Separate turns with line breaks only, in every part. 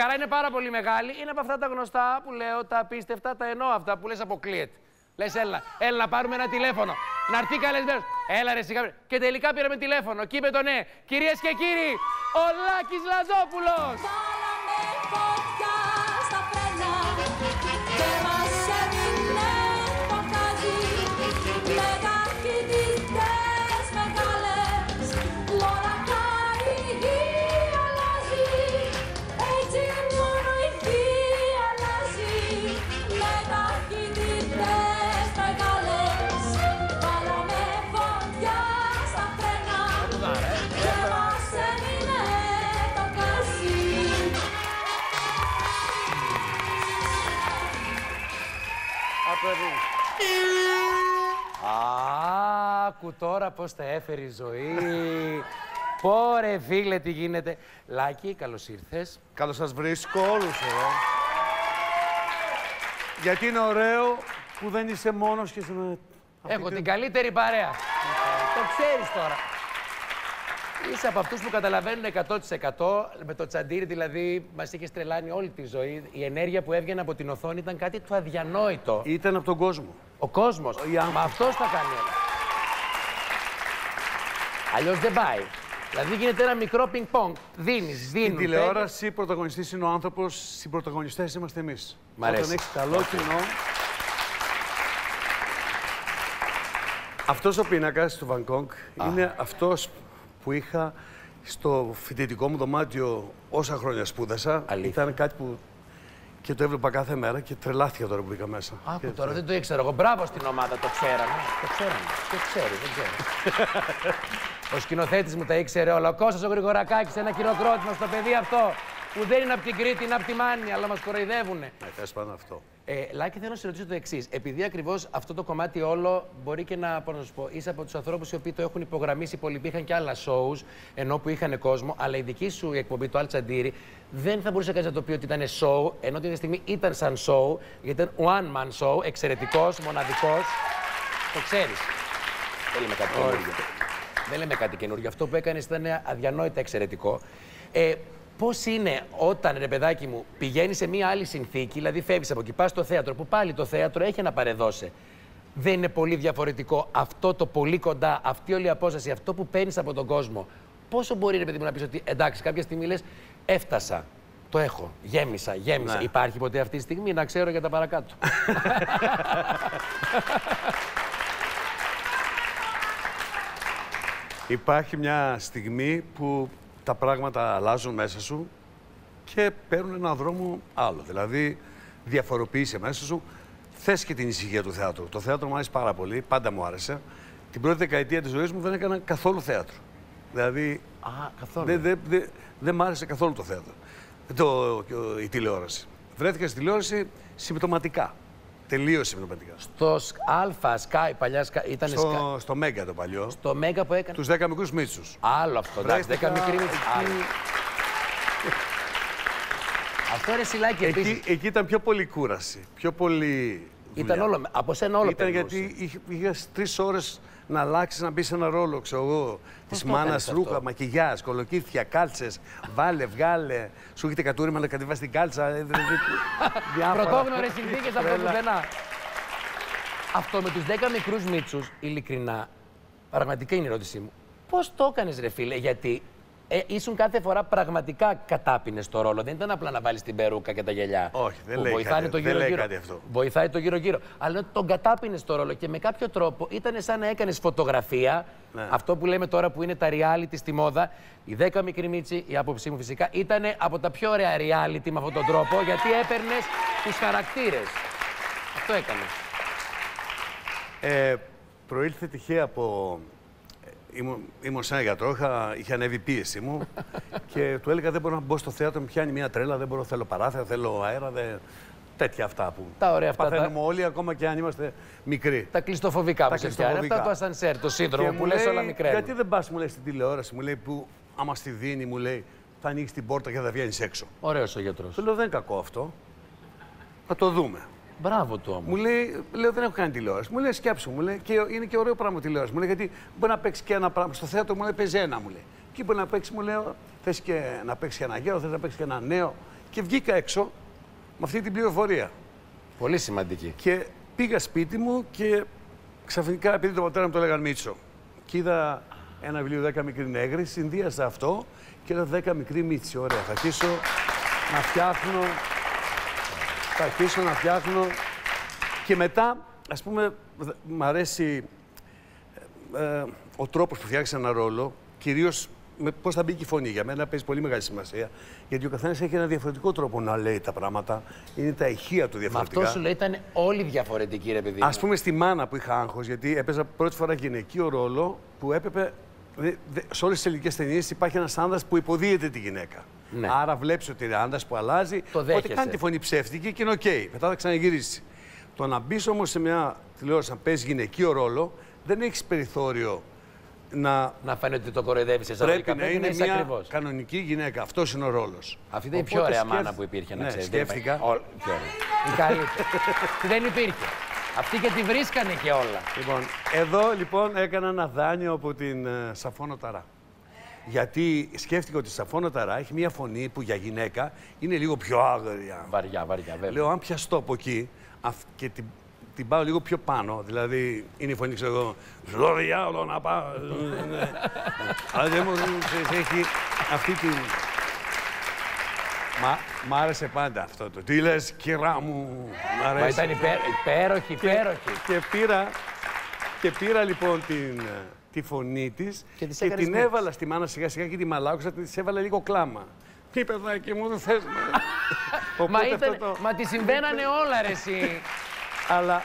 Καρά είναι πάρα πολύ μεγάλη. Είναι από αυτά τα γνωστά που λέω, τα απίστευτα, τα εννοώ αυτά που λες αποκλείεται. Λες, έλα, έλα να πάρουμε ένα τηλέφωνο. Να έρθει καλεσμένος. Έλα, ρε, σιγά. Και τελικά πήραμε τηλέφωνο. Και είπε το ναι. Κυρίες και κύριοι, ο
Λάκης Λαζόπουλος.
Άκου τώρα πώς τα έφερε η ζωή. Πόρε φίλε τι γίνεται. Λάκη, καλώς ήρθες.
Καλώς σας βρίσκω όλους εδώ. Γιατί είναι ωραίο που δεν είσαι μόνος και είσαι με... αυτή
Έχω
την-
την καλύτερη παρέα. Το ξέρεις τώρα. Είσαι από αυτούς που καταλαβαίνουν 100% με το τσαντήρι, δηλαδή μας είχε τρελάνει όλη τη ζωή. Η ενέργεια που έβγαινε από την οθόνη ήταν κάτι το αδιανόητο.
Ήταν από τον κόσμο.
Ο κόσμος.
Οι άνθρωποι.
Μα αυτός τα κάνει όλα. Αλλιώς δεν πάει. Δηλαδή γίνεται ένα μικρό πινκ-πονγκ. Δίνεις,
Στην
δίνουν.
τηλεόραση, πρωταγωνιστής είναι ο άνθρωπος, οι πρωταγωνιστές είμαστε εμείς.
Μ' αρέσει.
Όταν έχεις καλό κοινό... Αυτός ο πίνακας του Βανκόγκ είναι αυτός που είχα στο φοιτητικό μου δωμάτιο όσα χρόνια σπούδασα.
Αλήθεια.
Ήταν κάτι που και το έβλεπα κάθε μέρα και τρελάθηκα τώρα που μπήκα μέσα.
Άκου
Και-
τώρα, δεν το ήξερα εγώ. Μπράβο στην ομάδα, το ξέραμε. Το ξέραμε. Το ξέρει, δεν ξέρω. ο σκηνοθέτης μου τα ήξερε όλα. Ο Κώστας ο Γρηγορακάκης, ένα χειροκρότημα στο παιδί αυτό. Που δεν είναι από την Κρήτη, είναι από τη Μάνη, αλλά μας κοροϊδεύουνε.
Ναι, θες πάνω αυτό.
Ε, Λάκη, θέλω να σε ρωτήσω το εξής. Επειδή ακριβώς αυτό το κομμάτι όλο μπορεί και να, πώς να σου πω, είσαι από τους ανθρώπους οι οποίοι το έχουν υπογραμμίσει πολύ. Υπήρχαν και άλλα shows ενώ που είχαν κόσμο, αλλά η δική σου εκπομπή, το Αλτσαντήρι, δεν θα μπορούσε κανείς να το πει ότι ήταν show, ενώ την ίδια στιγμή ήταν σαν show, γιατί ήταν one man show, εξαιρετικός, μοναδικός. Το ξέρεις. Δεν λέμε κάτι καινούργιο. Δεν λέμε κάτι καινούργιο. Αυτό που έκανες ήταν αδιανόητα εξαιρετικό. Ε, Πώς είναι όταν, ρε παιδάκι μου, πηγαίνεις σε μία άλλη συνθήκη, δηλαδή φεύγεις από εκεί, πας στο θέατρο, που πάλι το θέατρο έχει ένα παρεδώσε. Δεν είναι πολύ διαφορετικό αυτό το πολύ κοντά, αυτή όλη η απόσταση, αυτό που παίρνεις από τον κόσμο. Πόσο μπορεί, ρε παιδί μου, να πεις ότι εντάξει, κάποια στιγμή λες, έφτασα. Το έχω. Γέμισα, γέμισα.
Ναι.
Υπάρχει ποτέ αυτή τη στιγμή να ξέρω για τα παρακάτω.
Υπάρχει μια στιγμή που τα πράγματα αλλάζουν μέσα σου και παίρνουν έναν δρόμο άλλο. Δηλαδή, διαφοροποιείσαι μέσα σου. Θες και την ησυχία του θεάτρου. Το θέατρο μου άρεσε πάρα πολύ, πάντα μου άρεσε. Την πρώτη δεκαετία της ζωής μου δεν έκανα καθόλου θέατρο. Δηλαδή,
Α, καθόλου.
δεν δε, δε, δεν μ' άρεσε καθόλου το θέατρο. Το, η τηλεόραση. Βρέθηκα στη τηλεόραση συμπτωματικά. Τελείω συμπτωματικά.
Στο Σ- Αλφα, Sky, παλιά Sky, ήταν Sky.
Στο, στο Μέγκα το παλιό.
Το Μέγα που έκανε.
Τους 10 μικρούς μίτσους.
Άλλο αυτό. Εντάξει,
Βρέθηκα
10 μικρή μίτση.
εκεί-
Άλλο. Αυτό είναι σιλάκι
Εκεί,
επίσης.
εκεί ήταν πιο πολύ κούραση. Πιο πολύ.
Ήταν
δουλειά.
όλο, από σένα όλο
Ήταν
περνούσε.
γιατί είχες τρεις ώρες να αλλάξεις να μπεις σε ένα ρόλο, ξέρω εγώ. Της
το
μάνας
έκανες
ρούχα,
αυτό;
μακιγιάς, κολοκύθια, κάλτσες. Βάλε, βγάλε. Σου έχετε κατούριμα να κατεβάσει την κάλτσα. ε, δε- δε- διάφορα.
Πρωτόγνωρε συνθήκε αυτό
Τρέλα.
πουθενά. Αυτό με τους 10 μικρούς μίτσους, ειλικρινά, πραγματικά είναι η ερώτησή μου. Πώς το έκανες, ρε φίλε, γιατί ε, ήσουν κάθε φορά πραγματικά κατάπινες στο ρόλο. Δεν ήταν απλά να βάλεις την περούκα και τα γυαλιά.
Όχι, δεν
που
λέει
βοηθάνε
κάτι-
το
δεν
γύρω
λέει
γύρω.
κάτι αυτό.
Βοηθάει το γύρω-γύρω. Αλλά τον κατάπινες στο ρόλο και με κάποιο τρόπο ήταν σαν να έκανες φωτογραφία.
Ναι.
Αυτό που λέμε τώρα που είναι τα reality στη μόδα. Η 10 μικρή μίτσι, η άποψή μου φυσικά, ήταν από τα πιο ωραία reality με αυτόν τον τρόπο γιατί έπαιρνες τους χαρακτήρες. Αυτό έκανες.
Ε, προήλθε τυχαία από. Ε, Ήμουν, ήμουν σε ένα γιατρό, είχα, είχε ανέβει η πίεση μου και του έλεγα δεν μπορώ να μπω στο θέατρο, μου πιάνει μια τρέλα, δεν μπορώ, θέλω παράθυρα, θέλω αέρα, δεν... τέτοια αυτά που
Τα ωραία αυτά,
παθαίνουμε
τα-
όλοι, ακόμα και αν είμαστε μικροί.
Τα κλειστοφοβικά
Τα
που σε πιάνει.
κλειστοφοβικά.
Αυτά το ασανσέρ, το σύνδρομο
Και
που
μου
λες
λέει,
όλα μικραίνουν.
Γιατί δεν πας, μου λέει, στην τηλεόραση, μου λέει, που άμα στη δίνει, μου λέει, θα ανοίξεις την πόρτα και θα βγαίνεις έξω.
Ωραίος ο γιατρός.
Του λέω, δεν είναι κακό αυτό. Θα το δούμε.
Μπράβο του όμως.
Μου λέει, λέω, δεν έχω κάνει τηλεόραση. Μου λέει, σκέψου, μου λέει, και είναι και ωραίο πράγμα τηλεόραση. Μου λέει, γιατί μπορεί να παίξει και ένα πράγμα. Στο θέατρο μου λέει, παίζει ένα, μου λέει. Εκεί μπορεί να παίξει, μου λέει, θες και να παίξει και ένα γέρο, θες να παίξει και ένα νέο. Και βγήκα έξω με αυτή την πληροφορία.
Πολύ σημαντική.
Και πήγα σπίτι μου και ξαφνικά, επειδή το πατέρα μου το έλεγαν Μίτσο, και είδα ένα βιβλίο 10 μικρή νέγρη, συνδύασα αυτό και είδα 10 μικρή Μίτσι. Ωραία, θα αρχίσω να φτιάχνω. Θα αρχίσω να φτιάχνω. Και μετά, ας πούμε, δ- μ' αρέσει ε, ο τρόπος που φτιάξεις ένα ρόλο, κυρίως με πώς θα μπει και η φωνή. Για μένα παίζει πολύ μεγάλη σημασία. Γιατί ο καθένας έχει ένα διαφορετικό τρόπο να λέει τα πράγματα. Είναι τα ηχεία του
Μα
διαφορετικά.
αυτό σου λέει ήταν όλοι διαφορετικοί, ρε παιδί.
Α
μου.
πούμε στη μάνα που είχα άγχος, γιατί έπαιζα πρώτη φορά γυναικείο ρόλο που έπρεπε. δε- δε- σε όλες τις ελληνικές ταινίες υπάρχει ένας άνδρας που υποδύεται τη γυναίκα.
Ναι.
Άρα βλέπεις ότι είναι άνδρα που αλλάζει.
Το
Ότι
δέχεσαι.
κάνει τη φωνή ψεύτικη και είναι οκ. Μετά θα ξαναγυρίσει. Το να μπεις όμως σε μια τηλεόραση να παίζεις γυναικείο ρόλο, δεν έχεις περιθώριο να
Να φαίνεται ότι το κοροϊδεύεις σε
πρέπει να είναι
είσαι
μια
ακριβώς.
κανονική γυναίκα. Αυτός είναι ο ρόλος.
Αυτή ήταν η πιο ωραία μάνα που υπήρχε, να
ναι,
ξέρεις.
Σκέφτηκα.
Δεν υπάρχει- Όλ- πιο ωραία. Η καλύτερη. Δεν υπήρχε. Αυτή και τη βρίσκανε και όλα.
Λοιπόν, εδώ λοιπόν έκανα ένα δάνειο από την ε, Σαφόνο Ταρά. Γιατί σκέφτηκα ότι η Σαφόνο Ταρά έχει μια φωνή που για γυναίκα είναι λίγο πιο άγρια.
Βαριά, βαριά, βέβαια.
Λέω, αν πιαστώ από εκεί αυ- και την, την πάω λίγο πιο πάνω, δηλαδή είναι η φωνή, ξέρω εγώ, «Στο διάολο να πάω». ναι. Αλλά δεν μου ξέρεις, έχει αυτή την... Μα, μ' άρεσε πάντα αυτό το. Τι λες, κυρά μου, μ'
Μα
αρέσει.
ήταν υπέρ, υπέροχη, υπέροχη.
Και πήρα, και πήρα λοιπόν την, ε, τη φωνή της
Και
και,
της έκανες
την
mix.
έβαλα στη μάνα σιγά σιγά και τη μαλάκουσα, της έβαλα λίγο κλάμα. Τι παιδάκι μου, δεν θες με.
Μα,
Οπότε
ήταν,
αυτό το-
μα τη συμβαίνανε όλα, ρε εσύ.
Αλλά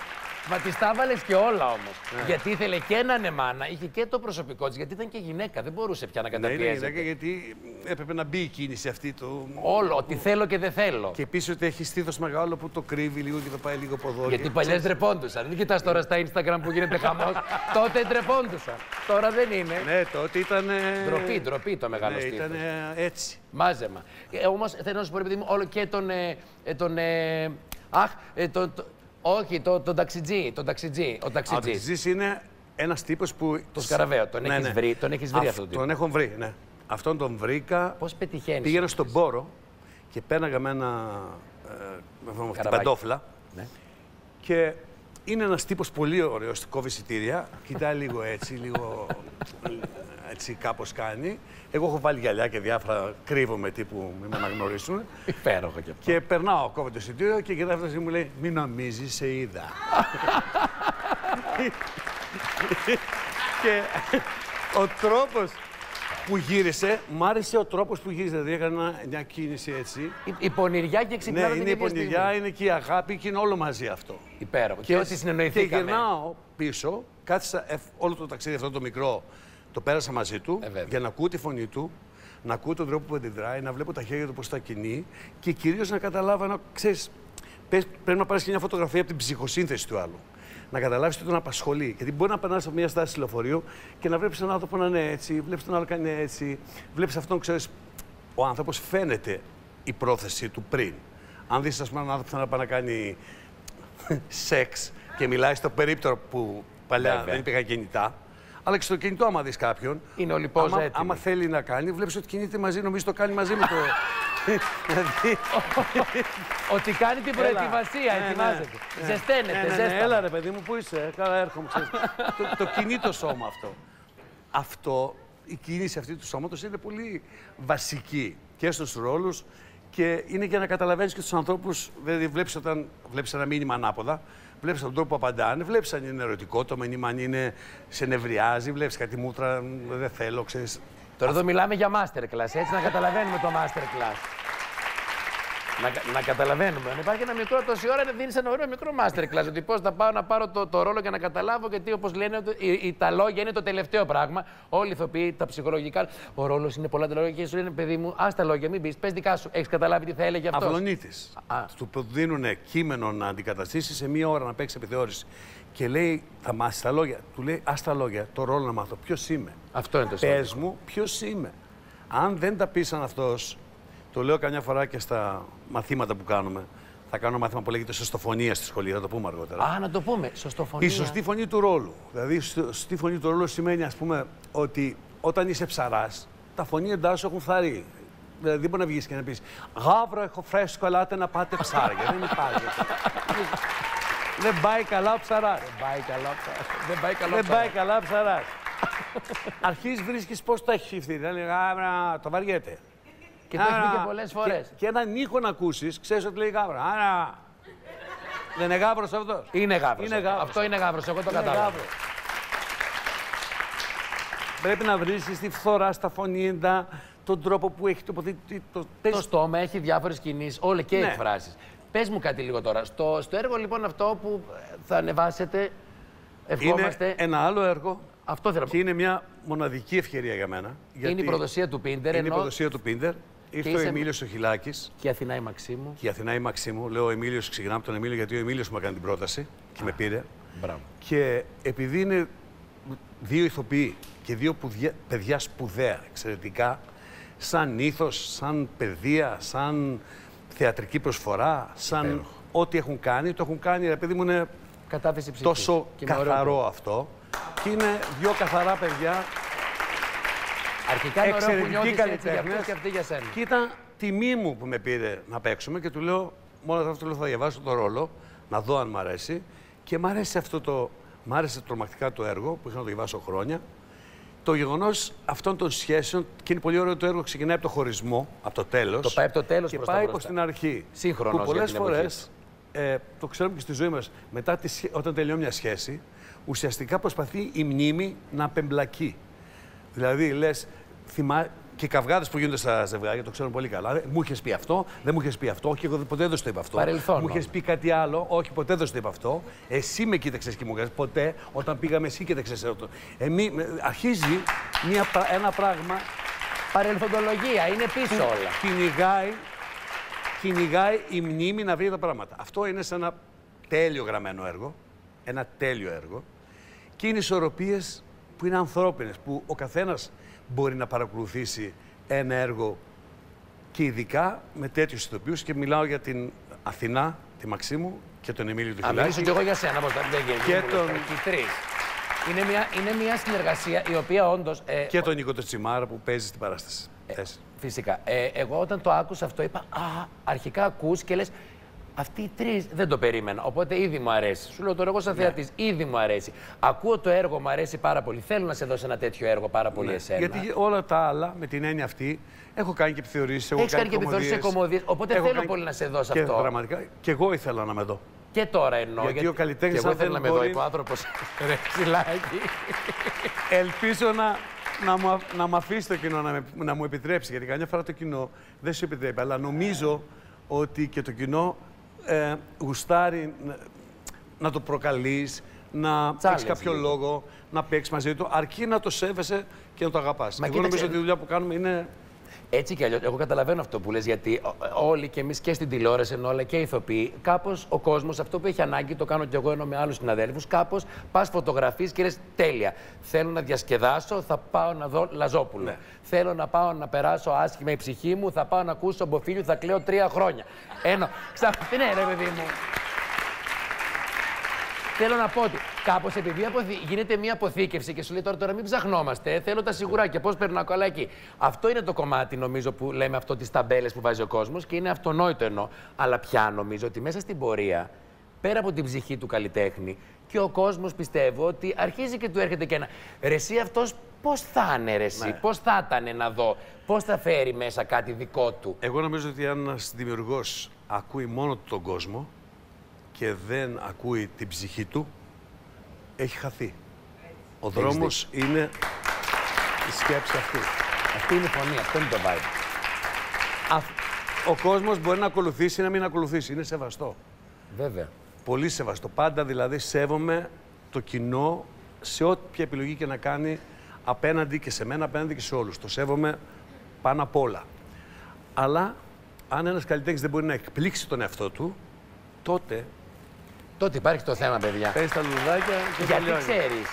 Μα τη τα έβαλες και όλα όμως.
Ναι.
Γιατί ήθελε και να είναι μάνα, είχε και το προσωπικό της, γιατί ήταν και γυναίκα. Δεν μπορούσε πια να
ναι, είναι
καταπιέζεται.
γυναίκα γιατί έπρεπε να μπει η κίνηση αυτή του.
Όλο, ότι θέλω και δεν θέλω.
Και επίσης ότι έχει στήθος μεγάλο που το κρύβει λίγο και το πάει λίγο από εδώ.
Γιατί
και-
παλιέ ντρεπόντουσαν. Δεν κοιτάς τώρα στα Instagram που γίνεται χαμός. Τότε ντρεπόντουσαν. Τώρα δεν είναι.
Ναι, τότε ήταν.
Ντροπή, ντροπή το μεγάλο
Ναι,
στήθος.
ήταν έτσι.
Μάζεμα. Ε, Όμως θέλω να σου πω, ρε παιδί μου, όλο και τον. Ε, ε, τον ε, αχ, ε, το, το- όχι, το, τον ταξιτζή. Τον ταξιτζή. Ο
Ο
ταξιτζής.
Ταξιτζής είναι ένας τύπος που.
Το σκαραβαίο, τον έχεις βρει- τον έχεις βρει
Αυ-
αυτόν τον τύπο.
Τον έχω βρει, ναι. Αυτόν τον βρήκα.
Πώς πετυχαίνεις.
Πήγαινα στον Πόρο και πέναγα με ένα. Ε, με αυτή την
Καραβάκι.
παντόφλα.
Ναι.
Και είναι ένας τύπος πολύ ωραίος, κόβει εισιτήρια. Κοιτάει λίγο έτσι, λίγο. Έτσι κάπως κάνει. Εγώ έχω βάλει γυαλιά και διάφορα κρύβομαι τύπου μην με αναγνωρίσουν.
Υπέροχο κι αυτό.
Και περνάω, κόβω το εισιτήριο και κοιτάει αυτός και μου λέει Μην νομίζεις, σε είδα. και ο τρόπος που γύρισε, μ' άρεσε ο τρόπος που γύρισε. Δηλαδή έκανα μια κίνηση έτσι.
Η, η πονηριά και
Ναι,
ξυπνάμε την
είναι η
ίδια
πονηριά,
στιγμή.
είναι και η αγάπη και είναι όλο μαζί αυτό.
Υπέροχο. Και, ότι
Και
συνεννοηθήκαμε.
γυρνάω πίσω, κάθισα ε, όλο το ταξίδι αυτό το μικρό, το πέρασα μαζί του
Ε, βέβαια.
για να ακούω τη φωνή του, να ακούω τον τρόπο που αντιδράει, να βλέπω τα χέρια του πώς τα κινεί και κυρίως να καταλάβω, να, ξέρεις, πες- πρέπει να πάρεις και μια φωτογραφία από την ψυχοσύνθεση του άλλου. Να καταλάβεις τι τον απασχολεί. Γιατί μπορεί να περνάς από μια στάση λεωφορείου και να βλέπεις έναν άνθρωπο να είναι έτσι, βλέπεις τον άλλο να είναι έτσι, βλέπεις αυτόν, ξέρεις, ο άνθρωπος φαίνεται η πρόθεση του πριν. Αν δεις, ας πούμε, έναν άνθρωπο που θα πάει να κάνει σεξ και μιλάει στο περίπτερο που παλιά
Βέβαια.
δεν υπήρχαν κινητά. Αλλά και στο κινητό, άμα δεις κάποιον.
Είναι όλοι πώς
άμα,
έτοιμοι.
άμα θέλει να κάνει, βλέπεις ότι κινείται μαζί, νομίζω το κάνει μαζί με το. δηλαδή.
Ότι κάνει την
έλα.
προετοιμασία,
Ναι, ναι.
ετοιμάζεται.
Ναι.
Ζεσταίνεται,
Ναι, ναι, ναι,
ζέστα.
Έλα ρε παιδί μου, πού είσαι, καλά έρχομαι. Ξέρεις. το, το κινεί το σώμα αυτό. Αυτό, η κίνηση αυτή του σώματος είναι πολύ βασική και στους ρόλους και είναι για να καταλαβαίνεις και τους ανθρώπους, δηλαδή βλέπεις όταν βλέπεις ένα μήνυμα ανάποδα, βλέπεις τον τρόπο που απαντάνε, βλέπεις αν είναι ερωτικό το μήνυμα, αν είναι σε νευριάζει, βλέπεις κάτι μούτρα, μ, δεν θέλω, ξέρεις.
Τώρα εδώ μιλάμε για masterclass, έτσι να καταλαβαίνουμε το masterclass. Να, κα- να καταλαβαίνουμε. Αν υπάρχει ένα μικρό τόση ώρα, δίνει ένα ωραίο μικρό masterclass. Ότι πώς θα πάω να πάρω το, το ρόλο και να καταλάβω γιατί όπως λένε, ότι η, η- τα λόγια είναι το τελευταίο πράγμα. Όλοι οι ηθοποιοί, τα ψυχολογικά. Ο ρόλος είναι πολλά τα λόγια και σου λένε, παιδί μου, ας τα λόγια, μην πεις, πες δικά σου. Έχεις καταλάβει τι θα έλεγε αυτός.
Αυλονίτης.
Α.
Του δίνουν κείμενο να αντικαταστήσει σε μία ώρα να παίξει επιθεώρηση. Και λέει, θα μάθεις τα λόγια. Του λέει, ας τα λόγια, το ρόλο να μάθω. Ποιος είμαι;
Αυτό είναι το
Πες
σημαντικό.
μου, ποιος είμαι. Αν δεν τα πεις σαν αυτός, το λέω καμιά φορά και στα μαθήματα που κάνουμε. Θα κάνω μάθημα που λέγεται σωστοφωνία στη σχολή, θα το πούμε αργότερα.
Α, να το πούμε. Σωστοφωνία.
Η σωστή φωνή του ρόλου. Δηλαδή, η σωστή φωνή του ρόλου σημαίνει, ας πούμε, ότι όταν είσαι ψαράς, τα φωνήεντά σου έχουν θαρεί. Δηλαδή δεν μπορεί να βγεις και να πεις Γάβρο, έχω φρέσκο, ελάτε να πάτε ψάρια. δεν υπάρχει. δεν πάει καλά ο ψαράς.
Δεν πάει καλά. Δεν πάει καλά.
Δεν πάει καλά ο ψαράς. Αρχίζεις βρίσκεις πώς το έχει χυφθεί. Δηλαδή, γάβρα, το βαριέται.
Και το έχει πει
Άρα,
και πολλές φορές.
Και, και έναν ήχο να ακούσεις, ξέρεις ότι λέει γάβρα. Άρα. Δεν είναι γάβρος αυτός.
Είναι γάβρος.
Είναι γάβρος.
Αυτό είναι γάβρος. Εγώ το κατάλαβα.
Πρέπει να βρει τη φθορά στα φωνήντα, τον τρόπο που έχει τοποθετηθεί. Το...
Το στόμα έχει διάφορες κινήσεις, όλε και
Ναι.
εκφράσεις. Πες μου κάτι λίγο τώρα. Στο, στο έργο λοιπόν αυτό που ε, θα ανεβάσετε,
Είναι
ευχόμαστε.
ένα άλλο έργο
Αυτό θέλω να
και είναι μια μοναδική ευκαιρία για μένα.
Είναι
γιατί
η προδοσία του Πίντερ,
Είναι η
ενώ
προδοσία του Πίντερ. Ήρθε ο
είσαι-
Εμίλιος Σοχυλάκη
και η Αθηνά η Μαξίμου.
και η Αθηνά η Μαξίμου. Λέω ο Εμίλιος, ξεκινάμε από τον Εμίλιο γιατί ο Εμίλιος μου έκανε την πρόταση και με πήρε.
Μπράβο.
Και επειδή είναι δύο ηθοποιοί και δύο πουδια- παιδιά σπουδαία, εξαιρετικά, σαν ήθος, σαν παιδεία, σαν θεατρική προσφορά, σαν
Υπέροχο.
ό,τι έχουν κάνει, το έχουν κάνει, ρε παιδί μου, είναι
Κατάθεση ψυχής.
τόσο καθαρό αυτό. Και είναι δύο καθαρά παιδιά,
Αρχικά είναι ωραίο που
εξαιρετικοί
νιώθεις έτσι για
καλλιτέχνες.
αυτούς και αυτή για σένα.
Και ήταν τιμή μου που με πήρε να παίξουμε και του λέω, μόνο αυτό λέω, θα διαβάσω το ρόλο, να δω αν μ' αρέσει. Και μ' αρέσει αυτό το, μ' άρεσε τρομακτικά το έργο που είχα να το διαβάσω χρόνια. Το γεγονός αυτών των σχέσεων, και είναι πολύ ωραίο το έργο, ξεκινάει από το χωρισμό, από το τέλος.
Το πάει από το τέλος
και
προς τα
πάει
μπροστά.
προς την αρχή.
Σύγχρονος
Που
για
πολλές
την εποχή
φορές,
του.
ε, το ξέρουμε και στη ζωή μας, μετά τη, σχέ- όταν τελειώνει μια σχέση, ουσιαστικά προσπαθεί η μνήμη να απεμπλακεί. Δηλαδή, λες, θυμά... και οι καυγάδες που γίνονται στα ζευγάρια, το ξέρουν πολύ καλά. Μου είχες πει αυτό, δεν μου είχες πει αυτό, όχι, εγώ ποτέ δεν στο είπα αυτό.
Παρελθόν
Μου είχες
όλα.
πει κάτι άλλο, όχι, ποτέ δεν στο είπα αυτό. Εσύ με κοίταξες και μου έκανε. Ποτέ, όταν πήγαμε, εσύ κοίταξες αυτό. Εμεί, αρχίζει μια, πρα- ένα πράγμα
Παρελθοντολογία, είναι πίσω όλα.
κυνηγάει, κυνηγάει η μνήμη να βρει τα πράγματα. Αυτό είναι σε ένα τέλειο γραμμένο έργο. Ένα τέλειο έργο. Και είναι ισορροπίες που είναι ανθρώπινες, που ο καθένας μπορεί να παρακολουθήσει ένα έργο και ειδικά με τέτοιους ηθοποιούς. Και μιλάω για την Αθηνά, τη Μαξίμου και τον Εμίλιο του
Α μιλήσω
Χιλάκη.
κι εγώ για σένα, πώς θα δεν γίνει.
Και
δεν μου λες
τον-
τώρα, και οι τρεις. Είναι μια, είναι μια συνεργασία η οποία όντως. Ε,
Και τον Νίκο Τσιμάρα που παίζει στην παράσταση. Θες.
Φυσικά. Ε, εγώ όταν το άκουσα αυτό είπα Α, αρχικά ακούς και λες αυτοί οι τρεις δεν το περίμενα. Οπότε ήδη μου αρέσει. Σου λέω τώρα εγώ
Ναι.
σαν θεατής, ήδη μου αρέσει. Ακούω το έργο, μου αρέσει πάρα πολύ. Θέλω να σε δώσω ένα τέτοιο έργο πάρα πολύ εσένα.
Ναι. Γιατί όλα τα άλλα, με την έννοια αυτή, έχω κάνει και επιθεωρήσεις.
Έχεις κάνει και επιθεωρήσεις σε κομμωδίες, οπότε θέλω πολύ να σε δώσω
και
αυτό.
Πραγματικά και εγώ ήθελα να με δω.
Και τώρα εννοώ.
Γιατί ο καλλιτέχνης,
Και εγώ
αν
ήθελα να
δεν
με δω
μπορεί-
είπε ο άνθρωπος. Ρε ξυλάκι.
Ελπίζω να, να, μου, α- να μου αφήσει το κοινό να, με- να μου επιτρέψει. Γιατί καμιά φορά το κοινό δεν σου επιτρέπει. Αλλά νομίζω ότι και το κοινό ε, γουστάρει να, να το προκαλείς, να
Challenge
έχεις κάποιο
λίγο.
λόγο, να παίξεις μαζί του, αρκεί να το σέβεσαι και να το αγαπάς.
Μα
Εγώ
κοίταξε,
νομίζω ότι η δουλειά που κάνουμε είναι
Έτσι κι αλλιώς, εγώ καταλαβαίνω αυτό που λες, γιατί ο- όλοι και εμείς και στην τηλεόραση ενώ όλα και οι ηθοποιοί, κάπως ο κόσμος αυτό που έχει ανάγκη, το κάνω κι εγώ ενώ με άλλους συναδέλφους, κάπως πας φωτογραφείς και λες τέλεια. Θέλω να διασκεδάσω, θα πάω να δω Λαζόπουλο.
Ναι.
Θέλω να πάω να περάσω άσχημα η ψυχή μου, θα πάω να ακούσω Μποφίλιου, θα κλαίω τρία χρόνια. Ενώ, ξα... τι ναι, ρε παιδί μου. Θέλω να πω ότι κάπως επειδή αποθη- γίνεται μια αποθήκευση και σου λέει τώρα, τώρα μην ψαχνόμαστε, θέλω τα σιγουράκια, πώς περνάω καλά εκεί. Αυτό είναι το κομμάτι νομίζω που λέμε αυτό τις ταμπέλες που βάζει ο κόσμος και είναι αυτονόητο εννοώ. Αλλά πια νομίζω ότι μέσα στην πορεία, πέρα από την ψυχή του καλλιτέχνη, και ο κόσμος πιστεύω ότι αρχίζει και του έρχεται και ένα. Ρε, εσύ αυτός πώς θα είναι, ρε, εσύ,
Ναι.
πώς θα ήταν να δω, πώς θα φέρει μέσα κάτι δικό του;
Εγώ νομίζω ότι αν ένας δημιουργός ακούει μόνο τον κόσμο και δεν ακούει την ψυχή του, έχει χαθεί. Ο δρόμος είναι η σκέψη αυτή.
Αυτή είναι η φωνή, αυτό είναι το vibe.
Αυ- Ο κόσμος μπορεί να ακολουθήσει ή να μην ακολουθήσει. Είναι σεβαστό.
Βέβαια.
Πολύ σεβαστό. Πάντα δηλαδή σέβομαι το κοινό σε όποια επιλογή και να κάνει απέναντι και σε μένα, απέναντι και σε όλους. Το σέβομαι πάνω απ' όλα. Αλλά αν ένας καλλιτέχνης δεν μπορεί να εκπλήξει τον εαυτό του, τότε
Τότε υπάρχει το θέμα, παιδιά.
παίζει τα λουδάκια και
Γιατί
τελειώνει.
ξέρεις,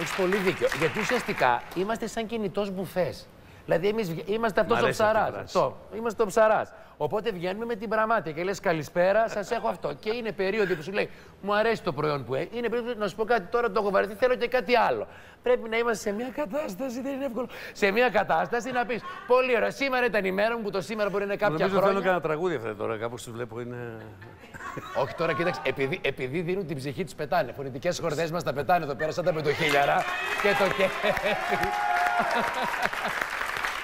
έχεις πολύ δίκιο. Γιατί ουσιαστικά είμαστε σαν κινητός μπουφές. Δηλαδή, εμείς είμαστε αυτός
Μ'
ο
αρέσει αυτή η
ψαράς.
φράση.
Αυτό. Είμαστε ο ψαράς. Οπότε βγαίνουμε με την πραμάτια και λες καλησπέρα, σας έχω αυτό. Και είναι περίοδο που σου λέει Μου αρέσει το προϊόν που έχει. Είναι περίοδο να σου πω κάτι τώρα, το έχω βαρεθεί, θέλω και κάτι άλλο. Πρέπει να είμαστε σε μια κατάσταση, δεν είναι εύκολο. Σε μια κατάσταση να πεις Πολύ ωραία, σήμερα ήταν η μέρα μου που το σήμερα μπορεί να είναι κάποια
Νομίζω
χρόνια.
θέλω κανένα τραγούδι αυτά τώρα, κάπως τους βλέπω είναι...
Όχι τώρα, κοίταξε, επειδή, επειδή δίνουν την ψυχή τους πετάνε. Φωνητικές χορδές μας τα πετάνε εδώ πέρα σαν τα πεντοχίλιαρα και το κέφι.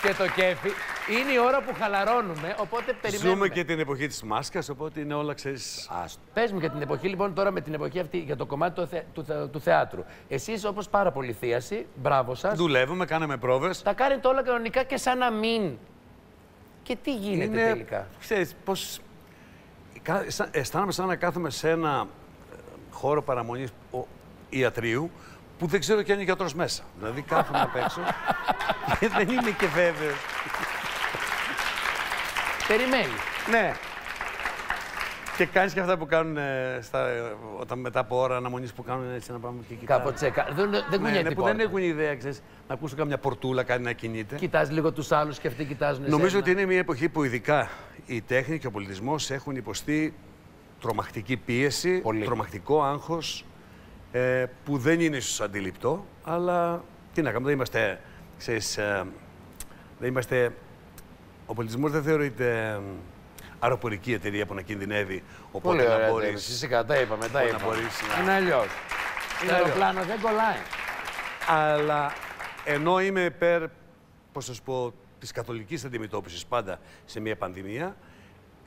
Και το κέφι. Είναι η ώρα που χαλαρώνουμε, οπότε περιμένουμε.
Ζούμε και την εποχή της μάσκας, οπότε είναι όλα, ξέρεις...
Ας πες μου για την εποχή, λοιπόν, τώρα με την εποχή αυτή, για το κομμάτι του, θε- του, θε- του θεάτρου. Εσείς, όπως πάρα πολύ θείαση, μπράβο σας,
Δουλεύουμε, κάναμε πρόβες.
τα κάνετε όλα κανονικά και σαν να μην. Και τι γίνεται τελικά;
Ξέρεις, πώς... κα- σαν- Αισθάνομαι σαν να κάθομαι σε ένα ε, χώρο παραμονής ο- ιατρίου που δεν ξέρω και αν είναι γιατρός μέσα. Δηλαδή κάθομαι απ' έξω και δεν είμαι και βέβαιος.
Περιμένει.
Ναι. Και κάνεις και αυτά που κάνουν ε, στα, όταν μετά από ώρα αναμονής που κάνουν έτσι να πάμε και κοιτάμε.
Κάπου τσέκα. Δεν, δεν
Ναι,
κουνιέται
ναι,
η
που δεν
πόρτα.
έχουν ιδέα, ξέρεις, να ακούσουν κάμια πορτούλα, κάτι να κινείται.
Κοιτάς λίγο τους άλλους και αυτοί κοιτάζουν
Νομίζω
εσένα.
ότι είναι μια εποχή που ειδικά η τέχνη και ο πολιτισμός έχουν υποστεί τρομακτική πίεση,
Πολύ.
τρομακτικό άγχος, ε, που δεν είναι ίσως αντιληπτό, αλλά τι να κάνουμε, δεν είμαστε, ξέρεις, ε, δεν είμαστε, ο πολιτισμός δεν θεωρείται ε, αεροπορική εταιρεία που να κινδυνεύει, οπότε
Πολύ
να
ωραία
μπορείς...
μπορείς... Φυσικά, τα είπαμε, τα
να
είπαμε.
μπορείς να-
Είναι αλλιώς.
Είναι
Το
αλλιώς.
αεροπλάνο δεν κολλάει.
Αλλά ενώ είμαι υπέρ, πώς να σου πω, της καθολικής αντιμετώπισης πάντα σε μια πανδημία,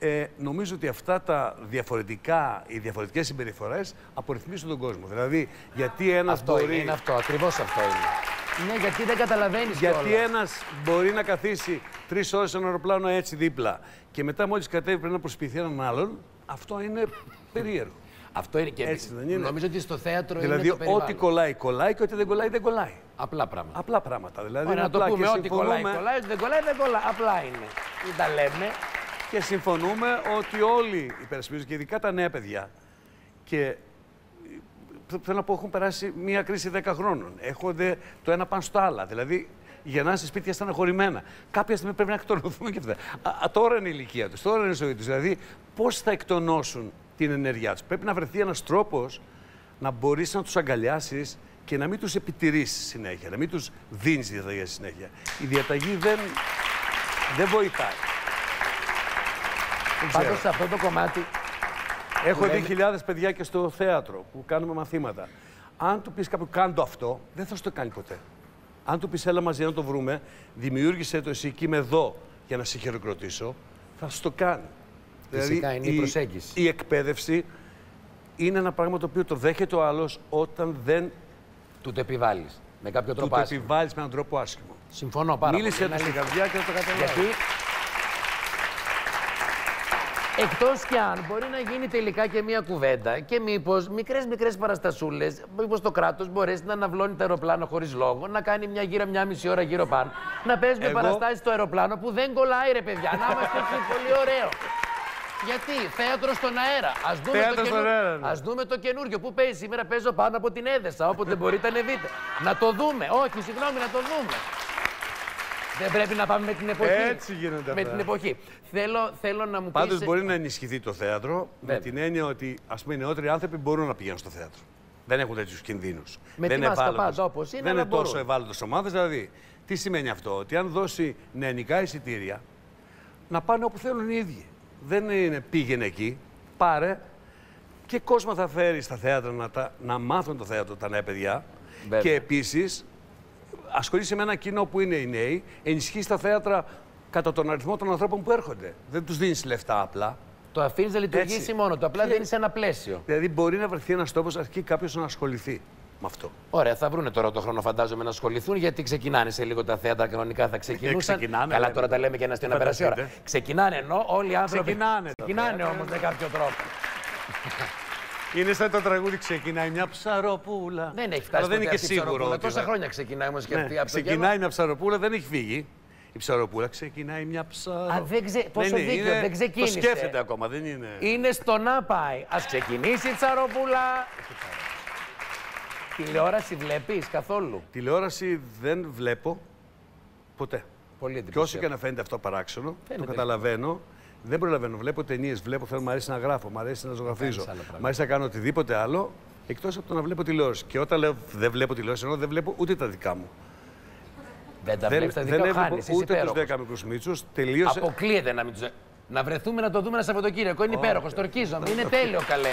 ε, νομίζω ότι αυτά τα διαφορετικά, οι διαφορετικές συμπεριφορές απορριθμίζουν τον κόσμο. Δηλαδή, γιατί ένας
Αυτό
μπορεί...
είναι, είναι αυτό, ακριβώς αυτό είναι. Ναι, γιατί δεν καταλαβαίνεις
Γιατί
κιόλας.
ένας μπορεί να καθίσει τρεις ώρες σε ένα αεροπλάνο έτσι δίπλα και μετά μόλις κατέβει πρέπει να προσποιηθεί έναν άλλον, αυτό είναι περίεργο.
Αυτό είναι και
Έτσι δεν είναι.
νομίζω ότι στο θέατρο
δηλαδή,
είναι το περιβάλλον.
ό,τι κολλάει, κολλάει και ό,τι δεν κολλάει, δεν κολλάει.
Απλά πράγματα.
Απλά πράγματα. Δηλαδή,
Ωραία,
είναι
να το
απλά
πούμε,
και
ό,τι κολλάει,
συμφωνούμε-
κολλάει, ό,τι δεν κολλάει, δεν κολλάει. Απλά είναι. Μην τα λέμε.
Και συμφωνούμε ότι όλοι υπερασπίζουν και ειδικά τα νέα παιδιά. Και ε, θέλω να πω, έχουν περάσει μία κρίση 10 χρόνων. Έχονται το ένα πάνω στο άλλο. Δηλαδή, γεννάνε σε σπίτια στεναχωρημένα. Κάποια στιγμή πρέπει να εκτονωθούμε και αυτά. Α, α, τώρα είναι η ηλικία τους, τώρα είναι η ζωή τους. Δηλαδή, πώς θα εκτονώσουν την ενέργειά τους. Πρέπει να βρεθεί ένας τρόπος να μπορείς να τους αγκαλιάσεις και να μην τους επιτηρήσεις συνέχεια, να μην τους δίνεις διαταγές συνέχεια. Η διαταγή δεν, δεν βοηθάει. Δεν ξέρω.
Πάντως σε αυτό το κομμάτι
Έχω
λέμε-
δει χιλιάδες παιδιά και στο θέατρο που κάνουμε μαθήματα. Αν του πεις κάπου κάνε το αυτό, δεν θα σου το κάνει ποτέ. Αν του πεις έλα μαζί να το βρούμε, δημιούργησε το εσύ εκεί με εδώ για να σε χειροκροτήσω, θα σου το κάνει.
Φυσικά, είναι η προσέγγιση.
Η εκπαίδευση είναι ένα πράγμα το οποίο το δέχεται ο άλλος όταν δεν
του το επιβάλλεις. Με κάποιο
του
τρόπο
το
άσχημο.
επιβάλλεις με έναν τρόπο άσχημο.
Συμφωνώ πάρα
Μίλησε
πολύ.
του
είναι
στην
αλήθεια.
καρδιά και θα το καταλάβει.
Γιατί εκτός κι αν μπορεί να γίνει τελικά και μια κουβέντα και μήπως μικρές μικρές παραστασούλες, μήπως το κράτος μπορέσει να αναβλώνει το αεροπλάνο χωρίς λόγο, να κάνει μια γύρα μια μισή ώρα γύρω πάνω, να παίζουμε
Εγώ-
παραστάσεις στο αεροπλάνο που δεν κολλάει ρε παιδιά, να είμαστε έτσι πολύ ωραίο. Γιατί, θέατρο στον αέρα. Ας δούμε,
Θέατρο
το,
στον
καινούριο.
αέρα, ναι.
Ας δούμε το καινούριο. Πού παίζει σήμερα, παίζω πάνω από την Έδεσα. Όποτε μπορείτε, ανεβείτε. να το δούμε. Όχι, συγγνώμη, να το δούμε. Δεν πρέπει να πάμε με την εποχή.
Έτσι γίνονται
Με
αυτά.
την εποχή. Θέλω, θέλω να μου πεις...
Πάντως μπορεί να ενισχυθεί το θέατρο
Βέβαια.
με την έννοια ότι ας πούμε, οι νεότεροι άνθρωποι μπορούν να πηγαίνουν στο θέατρο. Δεν έχουν τέτοιους κινδύνους.
Με
δεν
τη μάσκα
ευάλωτες-
πάντα, όπως είναι,
Δεν
αλλά
είναι τόσο
μπορούν.
ευάλωτες ομάδες. Δηλαδή, τι σημαίνει αυτό, Ότι αν δώσει νεανικά εισιτήρια, να πάνε όπου θέλουν οι ίδιοι. Δεν είναι πήγαινε εκεί, πάρε και κόσμο θα φέρει στα θέατρα να, τα, να μάθουν το θέατρο τα νέα παιδιά.
Βέβαια.
Και επίσης ασχολείσαι με ένα κοινό που είναι οι νέοι, ενισχύεις τα θέατρα κατά τον αριθμό των ανθρώπων που έρχονται. Δεν τους δίνεις λεφτά απλά.
Το αφήνεις να λειτουργήσει
Έτσι.
μόνο του. Απλά
Και-
δεν είναι σε ένα πλαίσιο.
Δηλαδή μπορεί να βρεθεί ένας τόπος αρκεί κάποιος να ασχοληθεί με αυτό.
Ωραία, θα βρούνε τώρα το χρόνο, φαντάζομαι, να ασχοληθούν γιατί ξεκινάνε σε λίγο τα θέατρα. Κανονικά θα ξεκινούσαν.
Ε, ξεκινάνε,
Καλά,
λέμε.
τώρα τα λέμε και ένα αστείο να περάσει η ώρα.
Φανταστείτε.
Ξεκινάνε ενώ όλοι οι άνθρωποι.
Ξεκινάνε τα
Ξεκινάνε
θέατρα.
όμως με κάποιο τρόπο.
Είναι σαν το τραγούδι ξεκινάει μια ψαροπούλα.
Δεν έχει φτάσει
Αλλά δεν
ποτέ
είναι και
αυτή η
σίγουρο.
ψαροπούλα.
ότι
Τόσα
θα-
χρόνια ξεκινάει όμως και
Ναι,
αυτή από το
Ξεκινάει
γέλο.
μια ψαροπούλα, δεν έχει φύγει. Η ψαροπούλα ξεκινάει μια ψαροπούλα.
Α, δεν ξε- πόσο δίκιο, δεν ξεκίνησε.
Το σκέφτεται ακόμα, δεν είναι.
Είναι στο να πάει. Α ξεκινήσει η τσαροπούλα. Τηλεόραση βλέπεις καθόλου;
Τηλεόραση δεν βλέπω ποτέ.
Πολύ
Και όσο
εντυπωσιακό.
και να φαίνεται αυτό παράξενο,
Φαίνεται.
το καταλαβαίνω. Δεν προλαβαίνω. Βλέπω ταινίες, βλέπω θέλω, μου αρέσει να γράφω, μου αρέσει να ζωγραφίζω.
άλλα πράγματα.
Μου αρέσει να κάνω οτιδήποτε άλλο εκτός από το να βλέπω τηλεόραση. Και όταν λέω δεν βλέπω τηλεόραση, εννοώ δεν βλέπω ούτε τα δικά μου.
Δεν τα
δεν
βλέπεις τα
δεν
δικά
έβλεπα
χάνεις.
ούτε τους 10 μικρούς μίτσους. Τελείωσε.
Αποκλείεται να μην του. Να βρεθούμε να το δούμε ένα Σαββατοκύριακο. Είναι υπέροχος. Το ορκίζομαι. Είναι τέλειο καλέ.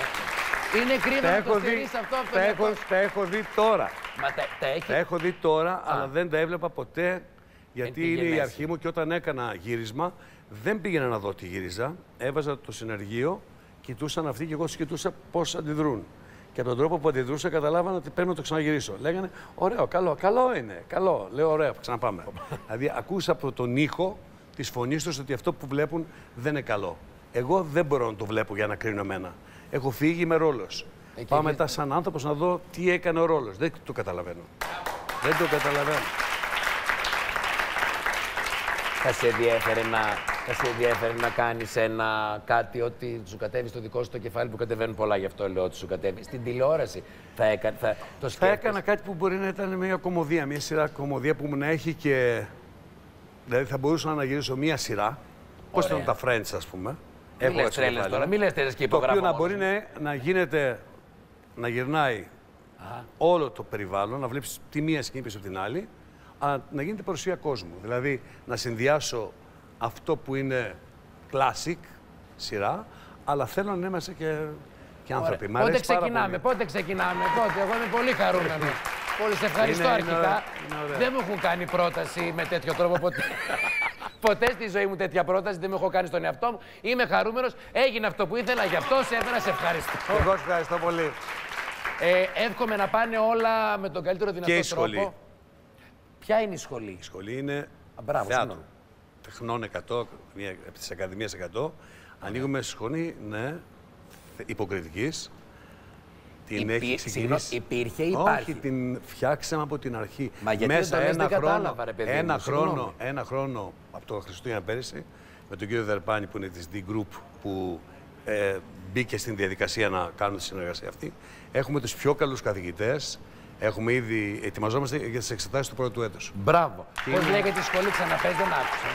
Είναι κρίμα
Τα
να το
έχω, δει,
στερείς αυτό από τον
τα,
εαυτό
έχω,
σου.
τα έχω δει τώρα.
Μα τα, τα έχει.
Τα έχω δει τώρα, αλλά δεν τα έβλεπα ποτέ. Γιατί
πήγε
είναι η
μέση.
αρχή μου και όταν έκανα γύρισμα, δεν πήγαινα να δω τι γύριζα. Έβαζα το συνεργείο, κοιτούσαν αυτοί και εγώ τους κοιτούσα πώς αντιδρούν. Και από τον τρόπο που αντιδρούσα, καταλάβανα ότι πρέπει να το ξαναγυρίσω. Λέγανε, ωραίο, καλό, καλό είναι, καλό. Λέω, ωραία, ξαναπάμε. δηλαδή, ακούσα από τον ήχο της φωνής τους ότι αυτό που βλέπουν δεν είναι καλό. Εγώ δεν μπορώ να το βλέπω για να κρίνω εμένα. Έχω φύγει με ρόλος.
Εκεί
Πάω
είναι-
μετά σαν άνθρωπος να δω τι έκανε ο ρόλος. Δεν το καταλαβαίνω. Δεν το καταλαβαίνω.
Θα σε ενδιαφέρε να, θα σε ενδιαφέρε να κάνεις ένα κάτι ότι σου κατέβει στο δικό σου το κεφάλι που κατεβαίνουν πολλά, γι' αυτό λέω ότι σου κατέβει. Στην τηλεόραση θα έκανε. Θα, το
Θα
σκέφτεσαι.
έκανα κάτι που μπορεί να ήταν μια κομμωδία, μια σειρά κομμωδία που μου να έχει και. Δηλαδή θα μπορούσα να αναγυρίσω μια σειρά. Πώς
Ωραία.
ήταν τα Friends, ας πούμε.
Μην λες
έτσι
τρέλες
κεφάλαιο.
τώρα, μην λες τρέλες και
Το οποίο
υπογράφω
να
μόνος
μπορεί
μου.
να, να γίνεται. να γυρνάει όλο το περιβάλλον, να βλέπεις τη μία σκηνή πίσω από την άλλη, αλλά να γίνεται παρουσία κόσμου. Δηλαδή να συνδυάσω αυτό που είναι classic σειρά, αλλά θέλω να είναι μέσα και, και άνθρωποι. Μ'
Πότε
αρέσει πάρα
ξεκινάμε,
πολύ.
πότε ξεκινάμε, πότε. Εγώ είμαι πολύ χαρούμενος. Πολύ σε ευχαριστώ
Είναι- είναι
αρχικά.
ωραία, είναι ωραία.
Δεν μου έχουν κάνει πρόταση με τέτοιο τρόπο ποτέ. ποτέ στη ζωή μου τέτοια πρόταση δεν μου έχω κάνει στον εαυτό μου. Είμαι χαρούμενος. Έγινε αυτό που ήθελα, γι' αυτό σε έβαλα, σε ευχαριστώ.
Εγώ σας ευχαριστώ πολύ.
Ε, εύχομαι να πάνε όλα με τον καλύτερο δυνατό
Και η
τρόπο.
σχολή.
Ποια είναι η σχολή,
Η σχολή είναι
Α, μπράβο,
θέατρο.
συγγνώμη.
Τεχνών 100, μια, της Ακαδημίας 100. Ανοίγουμε σχολή, ναι, υποκριτικής. Την
Υπή-
έχει
συγγνώμη,
ξεκινήσει.
υπήρχε ή υπάρχει;
Όχι, την φτιάξαμε από την αρχή.
Μα γιατί δεν το λες, δεν κατάλαβα, ρε παιδί μου,
ένα,
συγγνώμη.
χρόνο, ένα χρόνο από το Χριστούγεννα πέρυσι, με τον κύριο Δερπάνη που είναι της D-Group που ε, μπήκε στην διαδικασία να κάνουμε τη συνεργασία αυτή. Έχουμε τους πιο καλούς καθηγητές. Έχουμε ήδη, ετοιμαζόμαστε για τις εξετάσεις του πρώτου έτους.
Μπράβο. Πώς
είναι-
λέγεται η σχολή, ξαναπες, δεν άκουσα.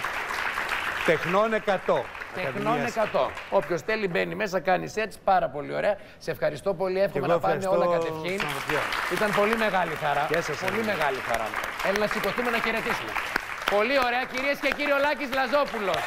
Τεχνών 100.
Τεχνών
Ακαδημίας.
100. Όποιος θέλει μπαίνει μέσα, κάνει έτσι. Πάρα πολύ ωραία. Σε ευχαριστώ πολύ. Εύχομαι
Και
να
εγώ
πάνε
ευχαριστώ
όλα κατευχήν.
στον Σοφία.
Ήταν πολύ μεγάλη χαρά.
Και σας
πολύ
ευχαριστώ.
μεγάλη χαρά. Έλα να σηκωθούμε να χαιρετήσουμε. Πολύ ωραία, κυρίες και κύριοι, ο Λάκης Λαζόπουλος.